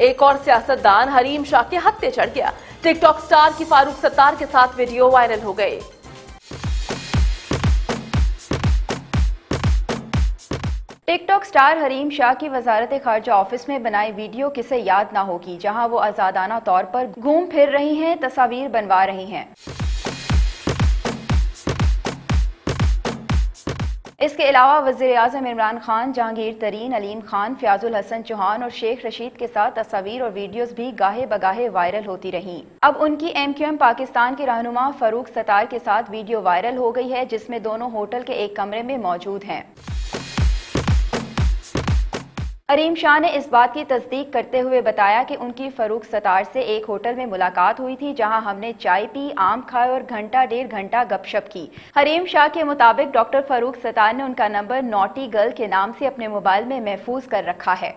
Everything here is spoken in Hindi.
एक और सियासतदान हरीम शाह के हत्ते चढ़ गया। टिकटॉक स्टार की फारूक सत्तार के साथ वीडियो वायरल हो गए। टिकटॉक स्टार हरीम शाह की वजारत खारजा ऑफ़िस में बनाई वीडियो किसे याद ना होगी, जहाँ वो आजादाना तौर पर घूम फिर रही हैं, तस्वीर बनवा रही हैं। इसके अलावा वज़ीर अजम इमरान खान, जहांगीर तरीन, अलीम खान, फयाजुल हसन चौहान और शेख रशीद के साथ तस्वीर और वीडियोस भी गाहे बगाहे वायरल होती रहीं। अब उनकी एम क्यू एम पाकिस्तान के रहनुमा फरूक सतार के साथ वीडियो वायरल हो गई है, जिसमें दोनों होटल के एक कमरे में मौजूद हैं। अरीम शाह ने इस बात की तस्दीक करते हुए बताया कि उनकी फरूख सतार से एक होटल में मुलाकात हुई थी, जहाँ हमने चाय पी, आम खाए और घंटा, डेढ़ घंटा गपशप की। हरीम शाह के मुताबिक डॉक्टर फरूख सतार ने उनका नंबर नोटी गर्ल के नाम से अपने मोबाइल में महफूज कर रखा है।